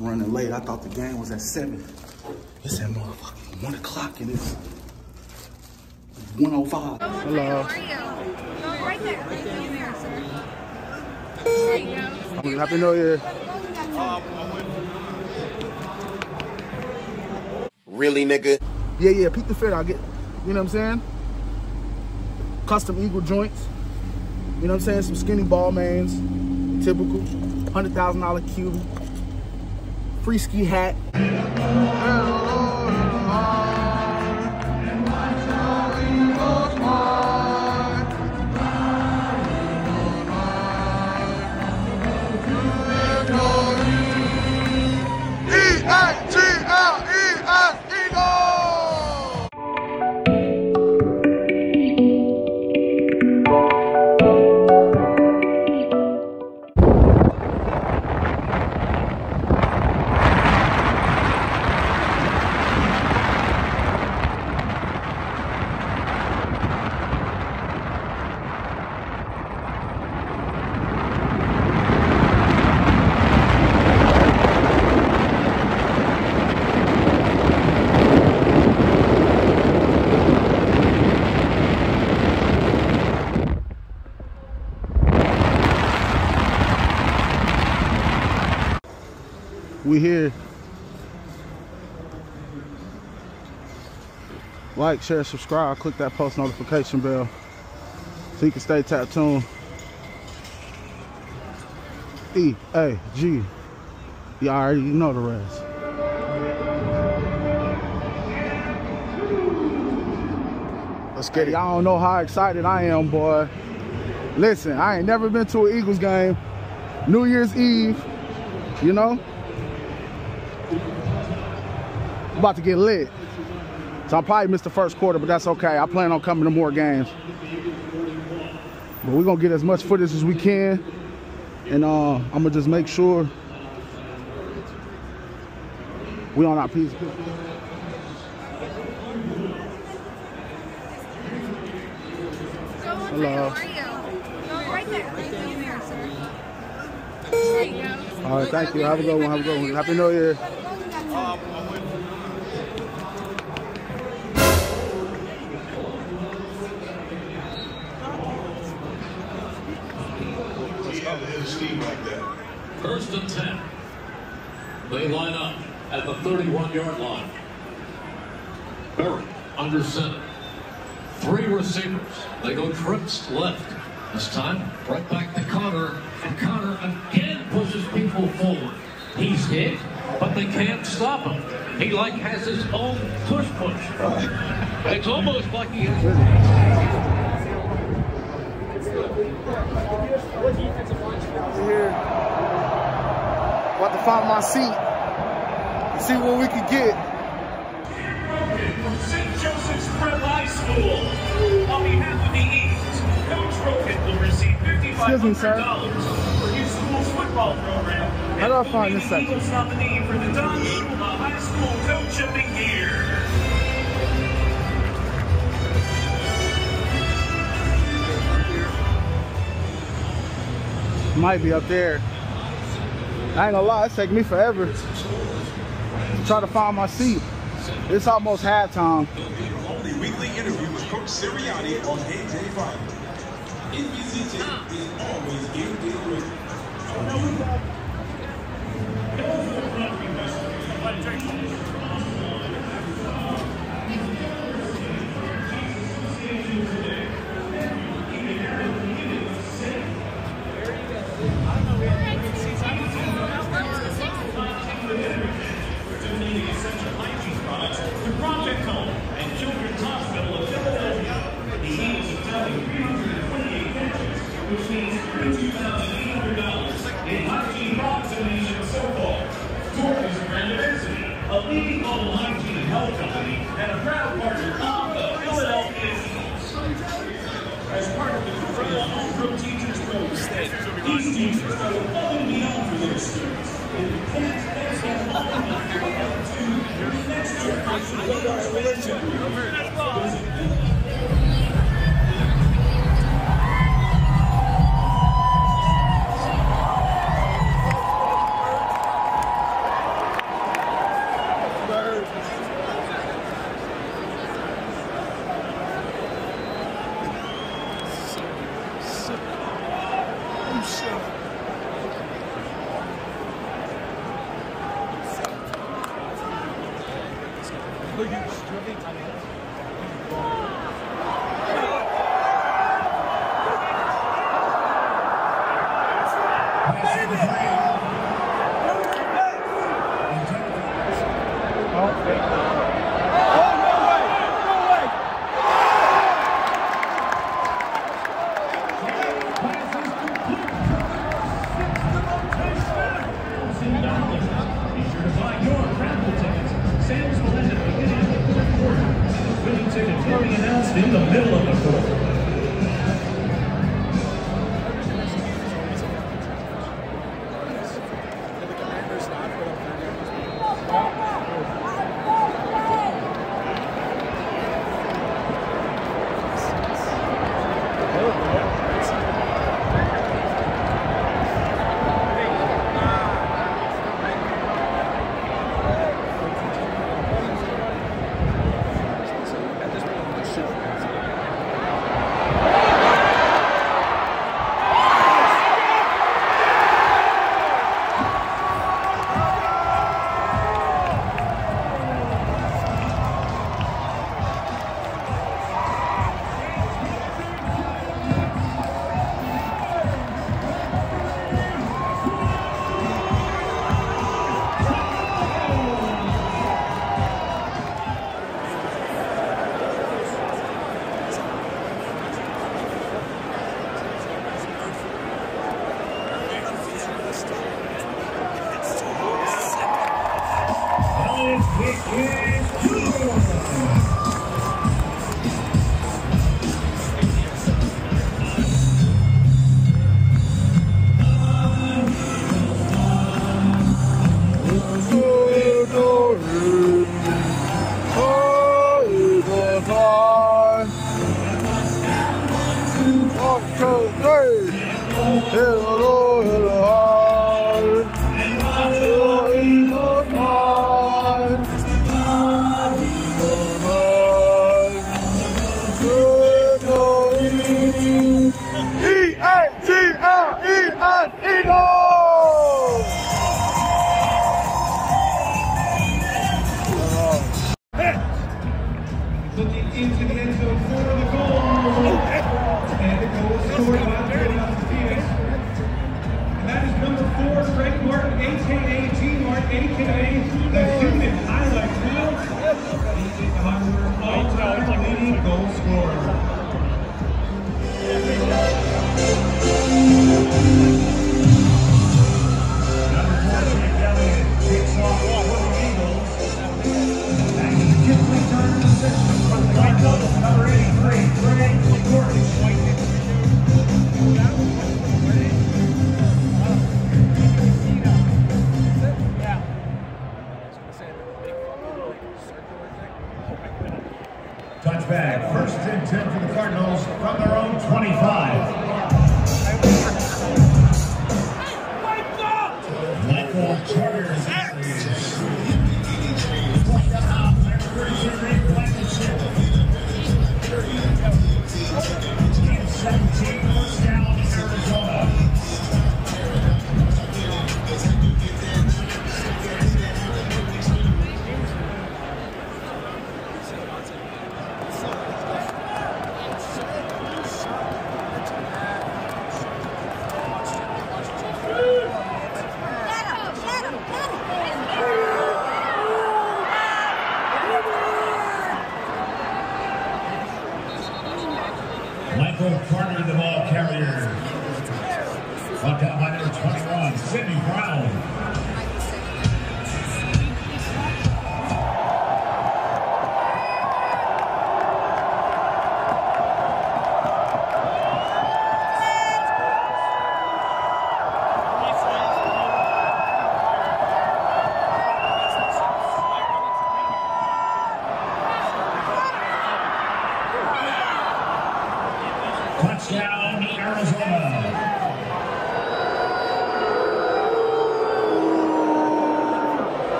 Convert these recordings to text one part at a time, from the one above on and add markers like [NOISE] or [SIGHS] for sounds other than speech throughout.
I'm running late. I thought the game was at 7. It's at motherfucking 1 o'clock and it's 105. Hello. How are you? Right there. Right there, sir. There you go. Happy New Year. Really, nigga? Yeah, yeah, peek the fit. I'll get, you know what I'm saying? Custom eagle joints. You know what I'm saying? Some skinny ball mains. Typical. $100,000 cube. Free ski hat. Oh. We here. Like, share, subscribe, click that post notification bell so you can stay tapped tuned. E A G. You already know the rest. Let's get it. Y'all don't know how excited I am, boy. Listen, I ain't never been to an Eagles game. New Year's Eve, you know? About to get lit. So I probably missed the first quarter, but that's okay. I plan on coming to more games. But we're gonna get as much footage as we can. And uh, I'm gonna just make sure we on our piece. Hello. Are you? Right there. Right there, sir. There you go. All right, thank you. Have a good one. Have a good one. Happy New Year. First and 10. They line up at the 31 yard line. Berry under center. Three receivers. They go trips left. This time, right back to Conner. And Conner again pushes people forward. He's hit, but they can't stop him. He like has his own push push. It's almost like he has. Here. About to find my seat. and See what we can get. St. Joseph's Prep High School. On behalf of the Eagles, Coach Roken will receive Excuse me, sir. $5,500 for his school's football program. How do I find this section? Eagles nominee for the Don Shula High School Coach of the Year. Might be up there. I ain't gonna lie, it's taking me forever to try to find my seat. It's almost halftime. only weekly interview with Coach Sirianni on Game Day Friday. NBC 10 is always game day ready.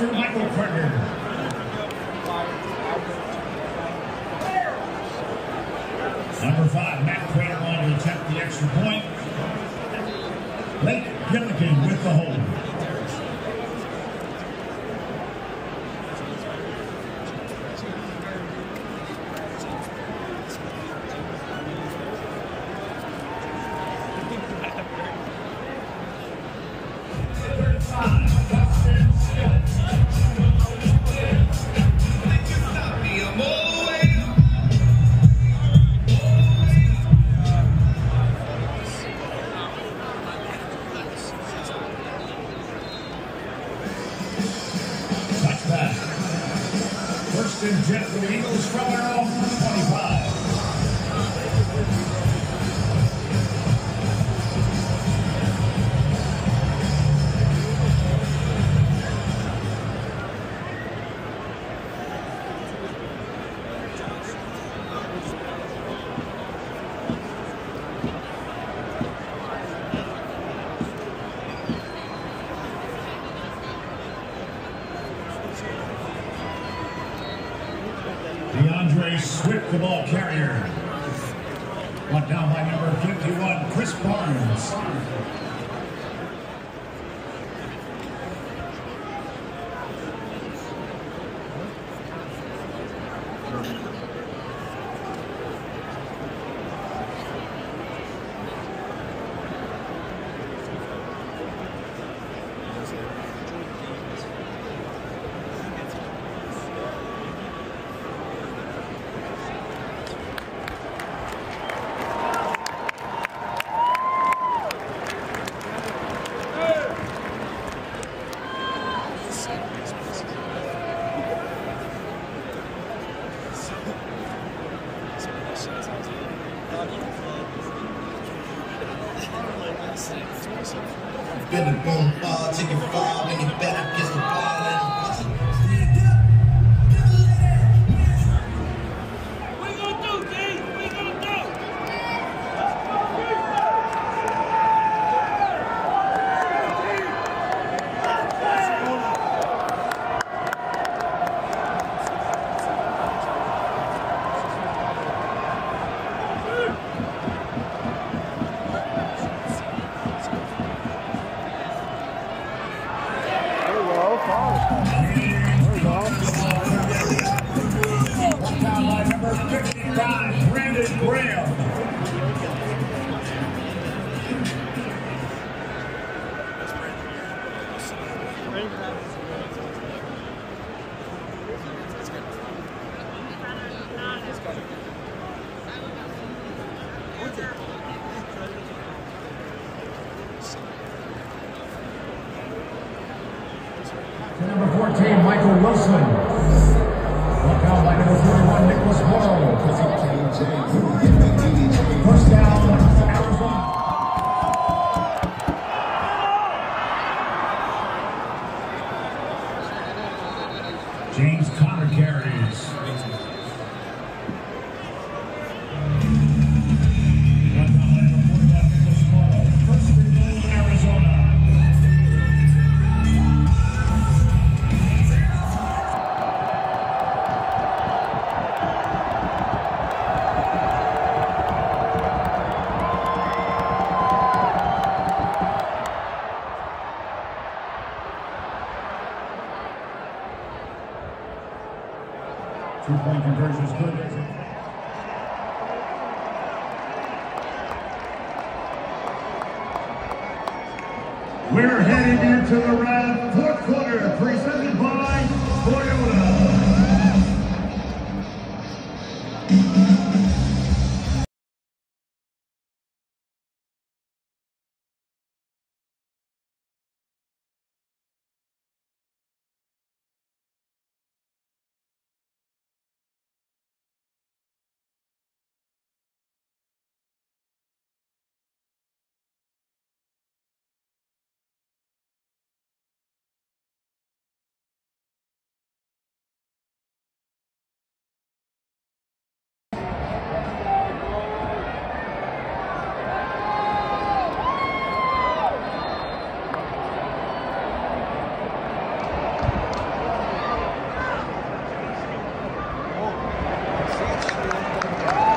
Michael Number five, Matt Prater on to attempt the extra point. Blake Gillikin with the hold. A Swift, the ball carrier. One down by number 51, Krys Barnes.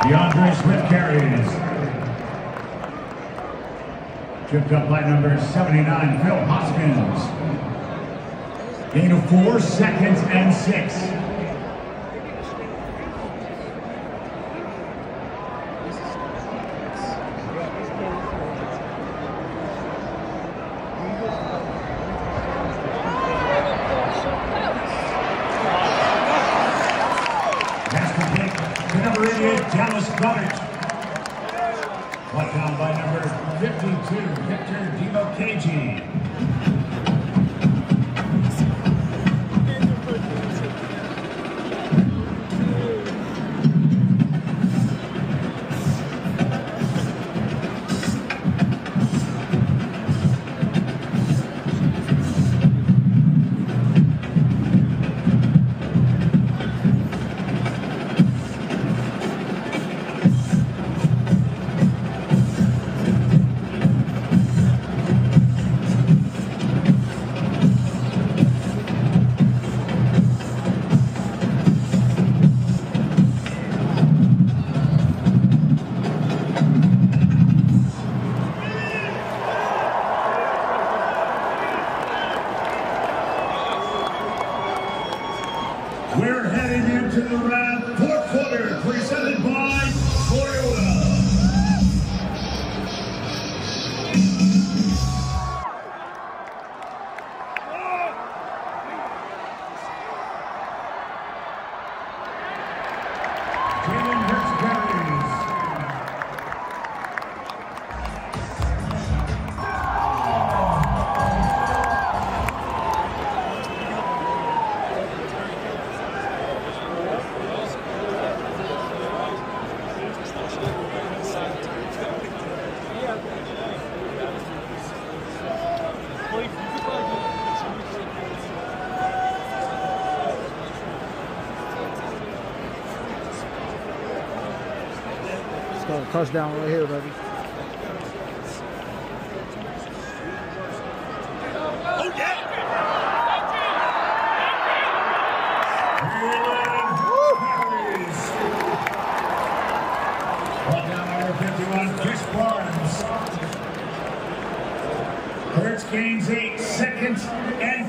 DeAndre Swift carries. Tripped up by number 79, Phil Hoskins. Gain of four seconds and six. touchdown right here, baby. Oh, yeah. Gains eight seconds and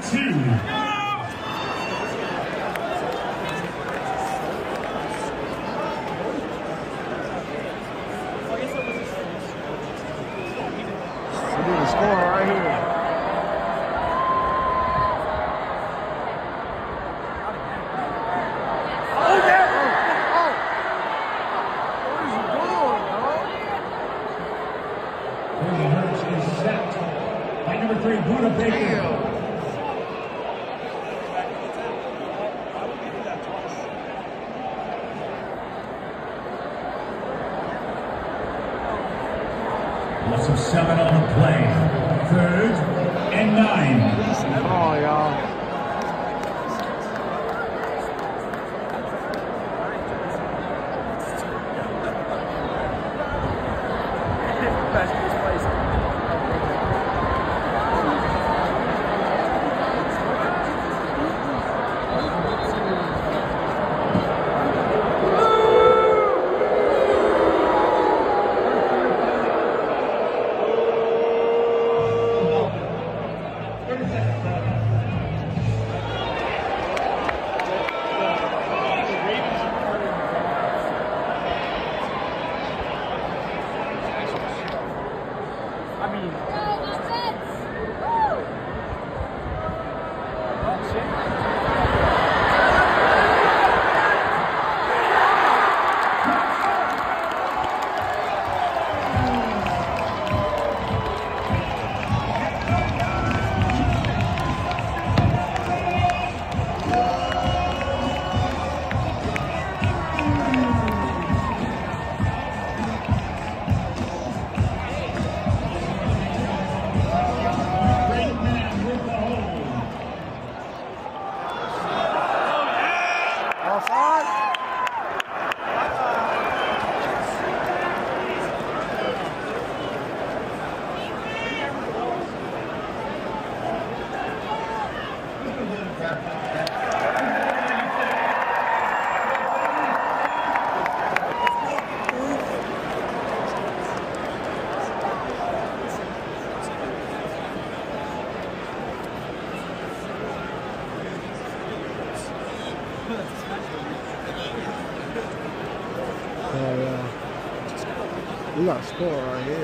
score right here.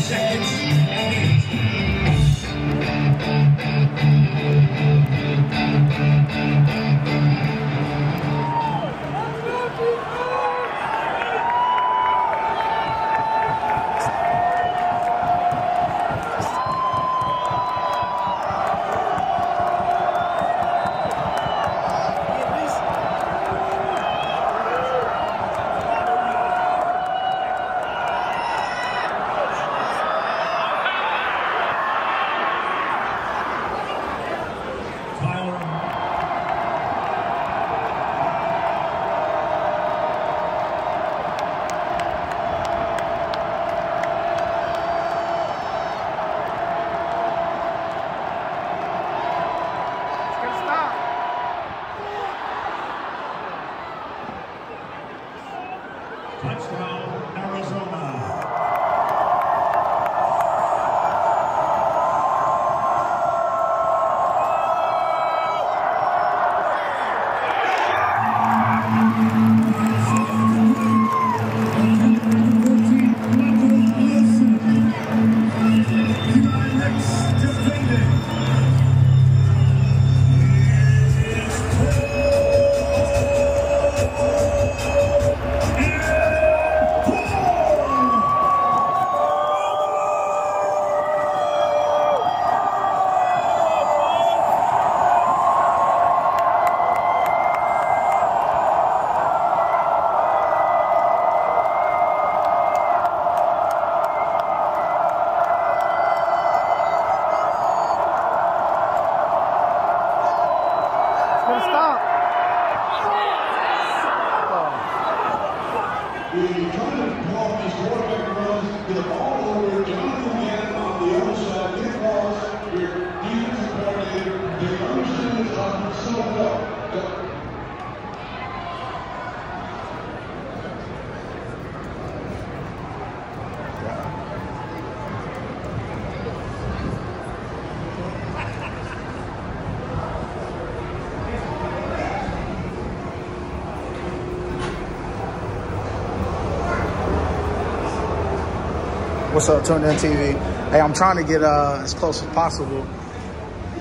What's up, Tune Inn TV? Hey, I'm trying to get uh, as close as possible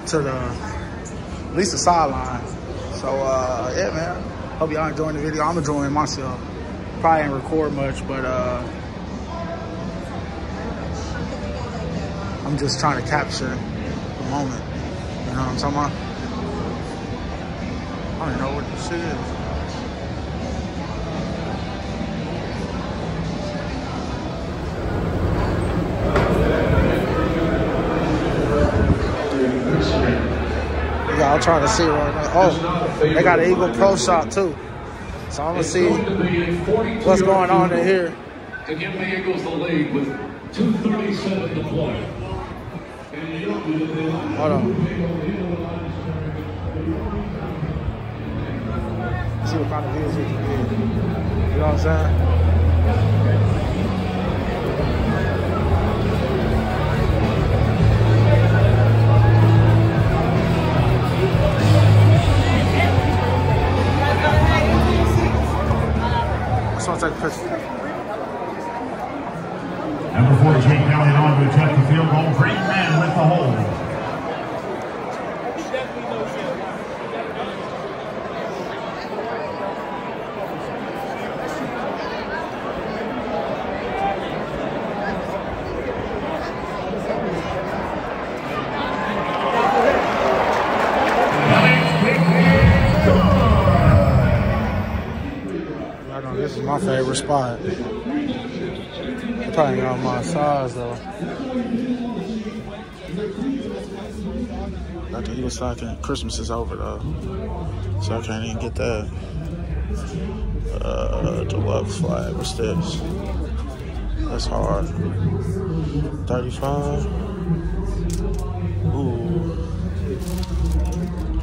to the at least the sideline. So uh, yeah, man. Hope y'all enjoying the video. I'm enjoying myself. Probably ain't record much, but uh, I'm just trying to capture the moment. You know what I'm talking about? I don't know what this is. I'm trying to see right now. Oh, they got an Eagle Pro Shop too. So I'm gonna see what's going on in here. To give the Eagles the lead with 2.37 to play. Hold on. See what kind of views we can get. You know what I'm saying? Favorite spot. Probably not my size though. Got the Eagle second. Christmas is over though, so I can't even get that. Uh, the love flag. What's this? That's hard. Thirty-five. Ooh.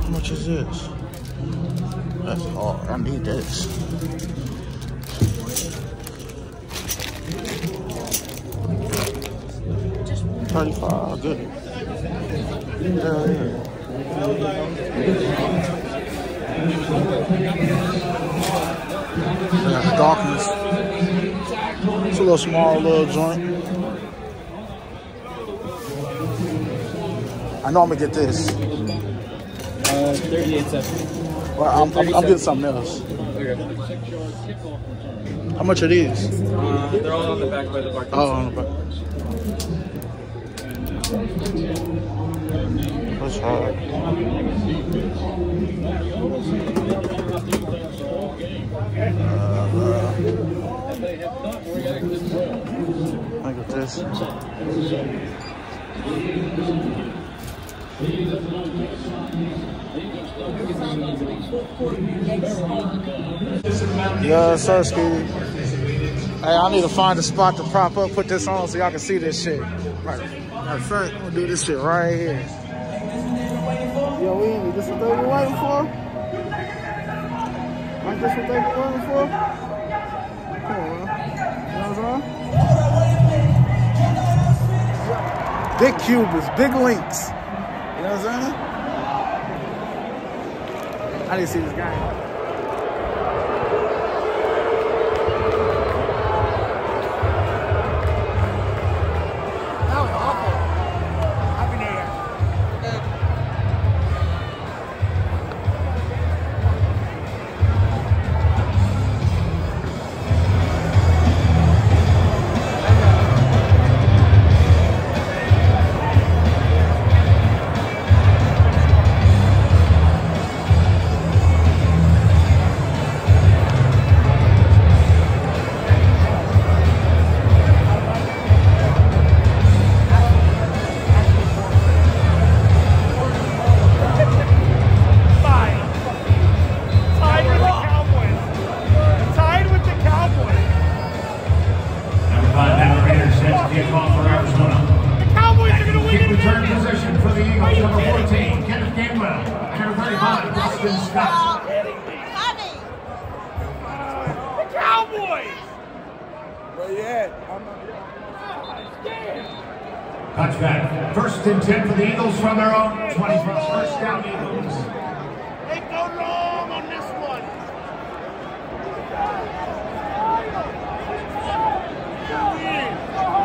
How much is this? That's hard. I need this. Thirty-five, good. Hell yeah. They got the Dawkins. It's a little small little joint. I know I'm gonna get this. Uh, 38.7. Well, I'm, I'm, I'm getting something else. Okay. How much are these? Uh, they're all on the back by the parking Oh, on the back. That's hard. Look at this. Yeah, sir, Hey, I need to find a spot to prop up, put this on so y'all can see this shit. Right, Matter of fact, I'm gonna do this shit right here. Yo, Weenie, this is what they were waiting for? Ain't this what they were waiting for? Come on, man. You know what I'm saying? Big cubers, big links. You know what I'm saying? I didn't see this guy. 10 for the Eagles from their own 20 plus first down Eagles. They go long on this one. You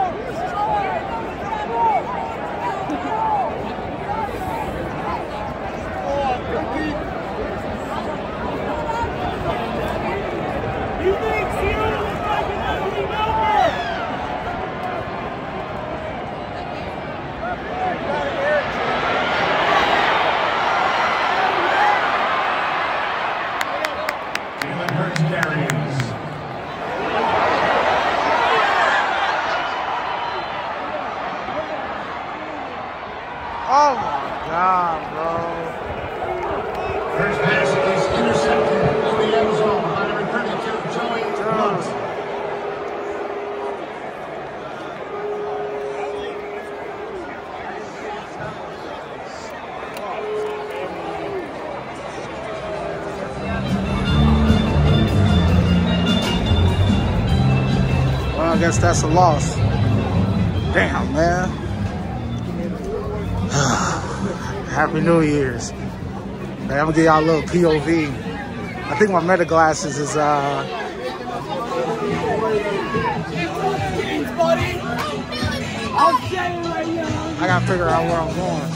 that's a loss. Damn, man. [SIGHS] Happy New Year's. Hey, I'm gonna give y'all a little POV. I think my meta glasses is uh I gotta figure out where I'm going.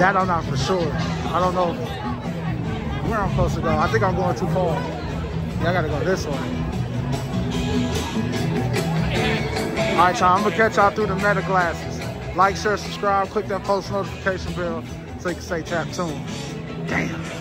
That I'm not for sure. I don't know where I'm supposed to go. I think I'm going too far. Yeah, I gotta go this way. All right, y'all, I'm gonna catch y'all through the meta glasses. Like, share, subscribe, click that post notification bell so you can stay tapped tuned. Damn.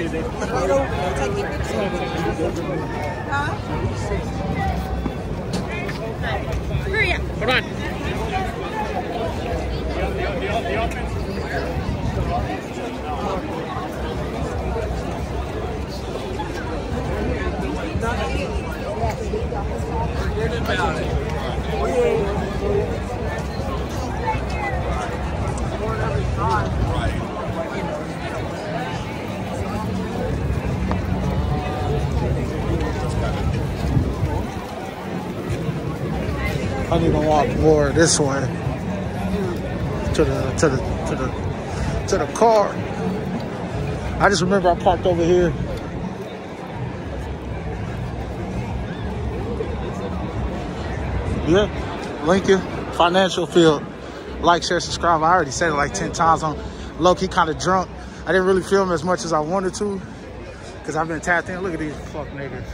It's that Cowboys, I don't take your picture. Huh? Hurry up. Hold on. Need to more this way to the to the to the to the car. I just remember I parked over here. Yeah, Lincoln Financial Field. Like, share, subscribe. I already said it like 10 times. I'm low key kind of drunk. I didn't really film as much as I wanted to because I've been tapped in. Look at these fuck niggas.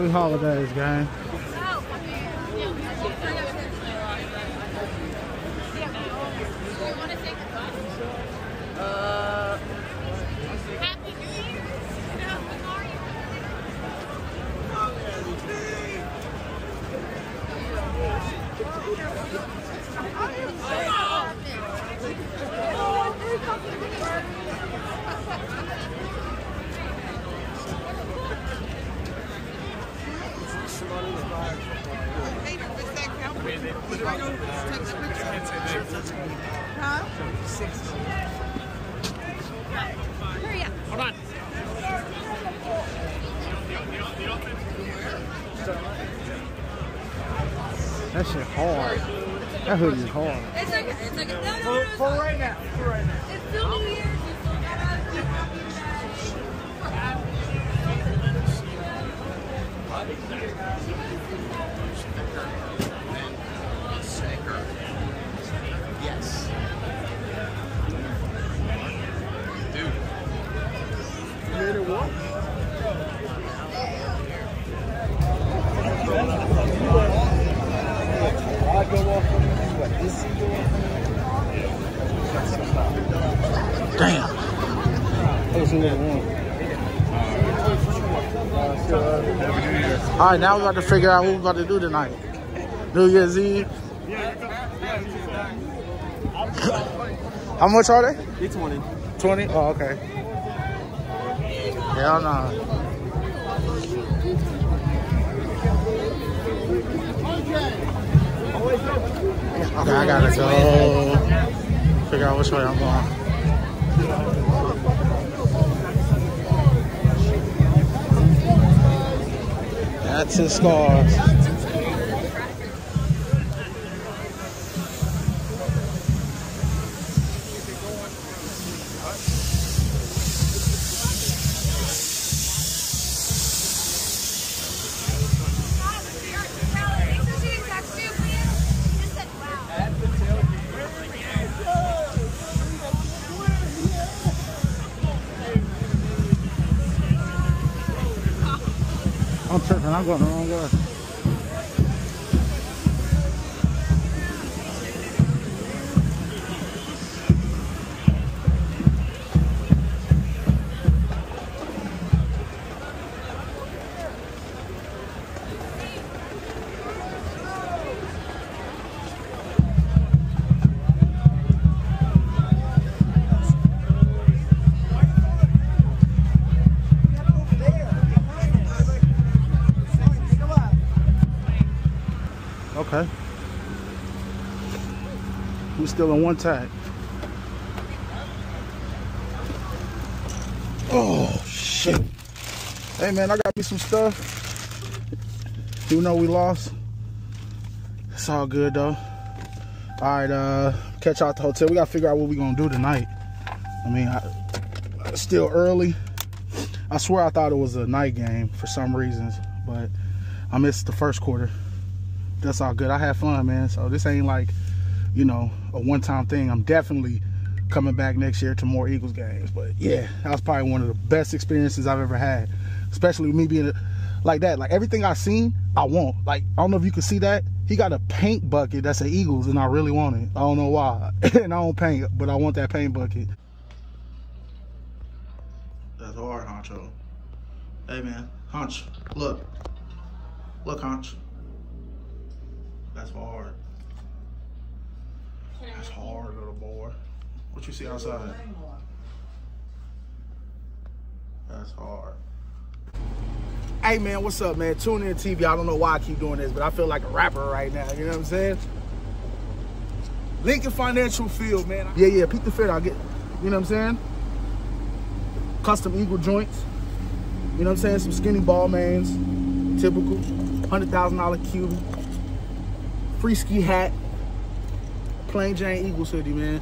Happy holidays, gang. Hater, if it's that Cowboys, I don't take your picture. Huh? Hurry up. Hold on. That shit hard. That hoodie is hard. It's like, it's like, no, no, For, no, for right now. For right now. It's still New Year's. You still gotta keep happy today. Damn. That was another one. All right, now we got to figure out what we're about to do tonight. New Year's Eve. How much are they? It's 20. 20? Oh, okay. Hell no. Okay, I gotta go. Figure out which way I'm going. That's his scars. I'm still in one tag. Oh shit. Hey man, I got me some stuff. Even though we lost. It's all good though. Alright, uh catch at the hotel. We gotta figure out what we gonna do tonight. I mean I, still early. I swear I thought it was a night game for some reasons, but I missed the first quarter. That's all good. I had fun, man. So this ain't like, you know, a one-time thing. I'm definitely coming back next year to more Eagles games. But yeah, that was probably one of the best experiences I've ever had. Especially me being like that. Like everything I seen, I want. Like I don't know if you can see that. He got a paint bucket that's an Eagles, and I really want it. I don't know why. [LAUGHS] and I don't paint, but I want that paint bucket. That's hard, Honcho. Hey man, Hunch, look. Look, Hunch. That's hard. That's hard, little boy. What you see outside? That's hard. Hey man, what's up, man? Tune Inn TV. I don't know why I keep doing this, but I feel like a rapper right now. You know what I'm saying? Lincoln Financial Field, man. Yeah, yeah. Peek the fit. I'll get. You know what I'm saying? Custom Eagle joints. You know what I'm saying? Some skinny Balmains. Typical. $100,000 Cuban. Free ski hat. Plain Jane Eagles hoodie, man.